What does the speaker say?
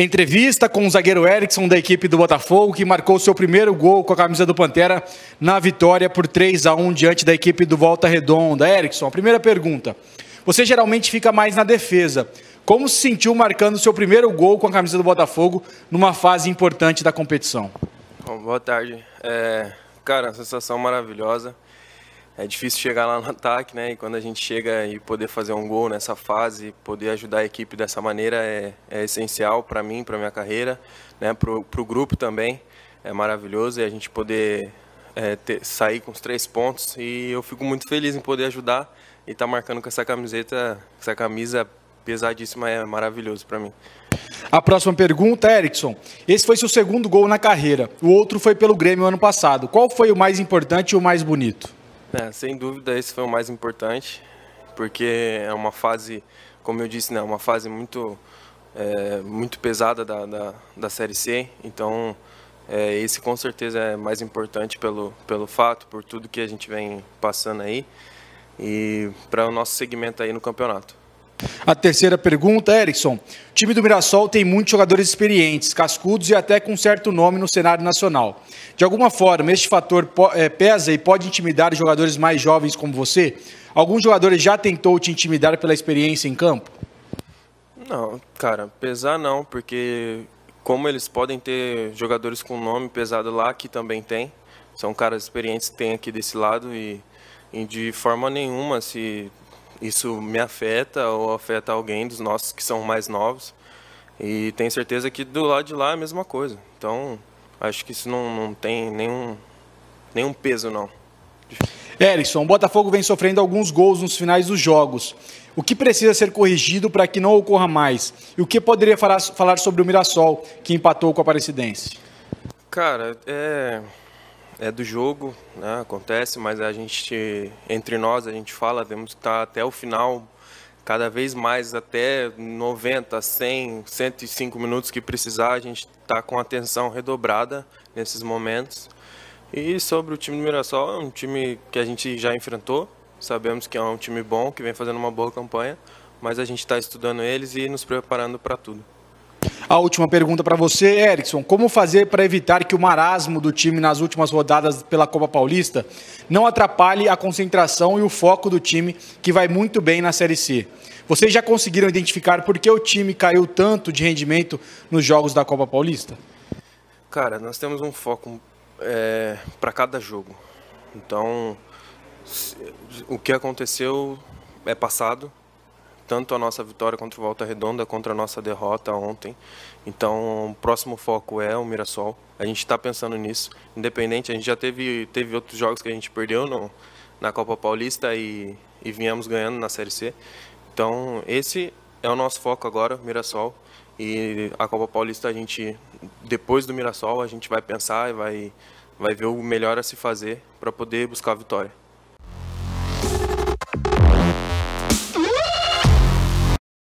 Entrevista com o zagueiro Erickson da equipe do Botafogo, que marcou seu primeiro gol com a camisa do Pantera na vitória por 3 a 1 diante da equipe do Volta Redonda. Erickson, a primeira pergunta. Você geralmente fica mais na defesa. Como se sentiu marcando seu primeiro gol com a camisa do Botafogo numa fase importante da competição? Bom, boa tarde. É, cara, sensação maravilhosa é difícil chegar lá no ataque, né? E quando a gente chega e poder fazer um gol nessa fase, poder ajudar a equipe dessa maneira é, é essencial para mim, para minha carreira, né? Para o grupo também é maravilhoso e a gente poder é, ter, sair com os três pontos e eu fico muito feliz em poder ajudar e estar tá marcando com essa camiseta, essa camisa pesadíssima é maravilhoso para mim. A próxima pergunta, Erickson. Esse foi seu segundo gol na carreira. O outro foi pelo Grêmio ano passado. Qual foi o mais importante e o mais bonito? É, sem dúvida esse foi o mais importante, porque é uma fase, como eu disse, né, uma fase muito, é, muito pesada da, da, da Série C, então é, esse com certeza é mais importante pelo, pelo fato, por tudo que a gente vem passando aí e para o nosso segmento aí no campeonato. A terceira pergunta, Erickson. O time do Mirassol tem muitos jogadores experientes, cascudos e até com certo nome no cenário nacional. De alguma forma, este fator é, pesa e pode intimidar jogadores mais jovens como você? Alguns jogadores já tentou te intimidar pela experiência em campo? Não, cara, pesar não, porque como eles podem ter jogadores com nome pesado lá, que também tem, são caras experientes que tem aqui desse lado e, e de forma nenhuma se isso me afeta ou afeta alguém dos nossos que são mais novos. E tenho certeza que do lado de lá é a mesma coisa. Então, acho que isso não, não tem nenhum, nenhum peso, não. Erickson, o Botafogo vem sofrendo alguns gols nos finais dos jogos. O que precisa ser corrigido para que não ocorra mais? E o que poderia falar sobre o Mirassol, que empatou com a Aparecidense? Cara, é, é do jogo, né? acontece, mas a gente, entre nós, a gente fala, temos que estar até o final, cada vez mais, até 90, 100, 105 minutos que precisar, a gente está com atenção redobrada nesses momentos. E sobre o time do Mirassol, é um time que a gente já enfrentou, sabemos que é um time bom, que vem fazendo uma boa campanha, mas a gente está estudando eles e nos preparando para tudo. A última pergunta para você, Erickson. Como fazer para evitar que o marasmo do time nas últimas rodadas pela Copa Paulista não atrapalhe a concentração e o foco do time, que vai muito bem na Série C? Vocês já conseguiram identificar por que o time caiu tanto de rendimento nos jogos da Copa Paulista? Cara, nós temos um foco é, para cada jogo. Então, o que aconteceu é passado, tanto a nossa vitória contra o Volta Redonda quanto a nossa derrota ontem. Então, o próximo foco é o Mirassol. A gente está pensando nisso, independente. A gente já teve, teve outros jogos que a gente perdeu no, na Copa Paulista e, e viemos ganhando na Série C. Então, esse é o nosso foco agora, Mirassol. E a Copa Paulista, a gente, depois do Mirassol, a gente vai pensar e vai, vai ver o melhor a se fazer para poder buscar a vitória.